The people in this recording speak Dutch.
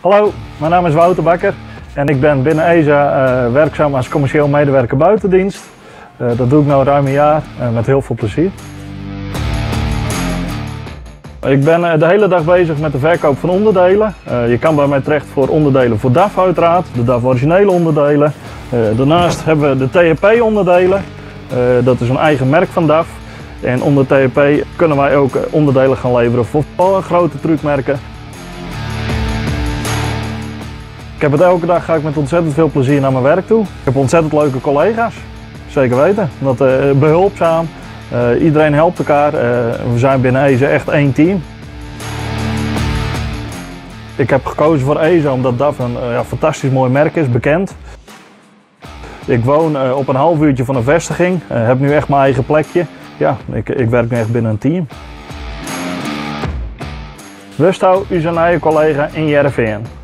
Hallo, mijn naam is Wouter Bakker en ik ben binnen ESA uh, werkzaam als commercieel medewerker buitendienst. Uh, dat doe ik nu ruim een jaar uh, met heel veel plezier. Ik ben de hele dag bezig met de verkoop van onderdelen. je kan bij mij terecht voor onderdelen voor DAF uiteraard, de DAF originele onderdelen. daarnaast hebben we de THP onderdelen. dat is een eigen merk van DAF. En onder THP kunnen wij ook onderdelen gaan leveren voor grote truckmerken Ik heb het elke dag ga ik met ontzettend veel plezier naar mijn werk toe. Ik heb ontzettend leuke collega's. Zeker weten. Dat, uh, behulpzaam. Uh, iedereen helpt elkaar. Uh, we zijn binnen EZE echt één team. Ik heb gekozen voor EZE omdat dat een ja, fantastisch mooi merk is, bekend. Ik woon op een half uurtje van een vestiging. heb nu echt mijn eigen plekje. Ja, ik, ik werk nu echt binnen een team. Rust u zijn eigen collega in Jereveen.